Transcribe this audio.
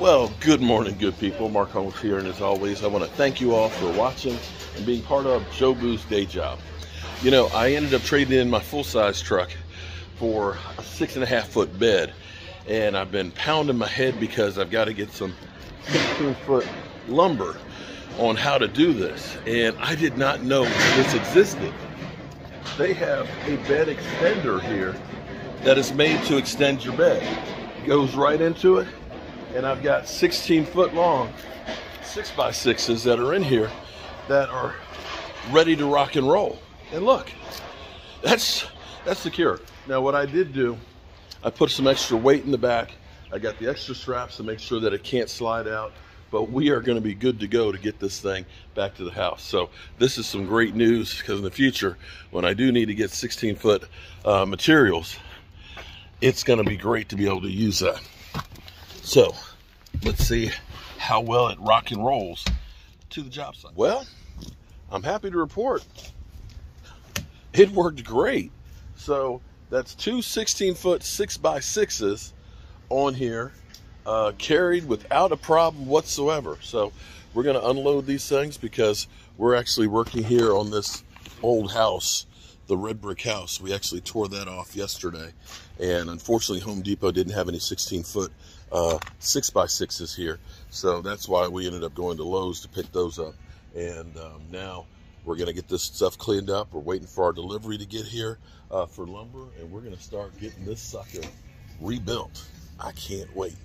Well, good morning, good people. Mark Holmes here, and as always, I want to thank you all for watching and being part of Jobu's day job. You know, I ended up trading in my full size truck for a six and a half foot bed, and I've been pounding my head because I've got to get some 16 foot lumber on how to do this, and I did not know this existed. They have a bed extender here that is made to extend your bed. Goes right into it and I've got 16 foot long six by sixes that are in here that are ready to rock and roll. And look, that's that's secure. Now what I did do, I put some extra weight in the back. I got the extra straps to make sure that it can't slide out. But we are going to be good to go to get this thing back to the house. So this is some great news because in the future, when I do need to get 16 foot uh, materials, it's going to be great to be able to use that. So let's see how well it rock and rolls to the job site. Well, I'm happy to report it worked great. So that's two 16 foot six by sixes on here, uh, carried without a problem whatsoever. So we're going to unload these things because we're actually working here on this old house the red brick house. We actually tore that off yesterday. And unfortunately, Home Depot didn't have any 16 foot uh, six by sixes here. So that's why we ended up going to Lowe's to pick those up. And um, now we're going to get this stuff cleaned up. We're waiting for our delivery to get here uh, for lumber. And we're going to start getting this sucker rebuilt. I can't wait.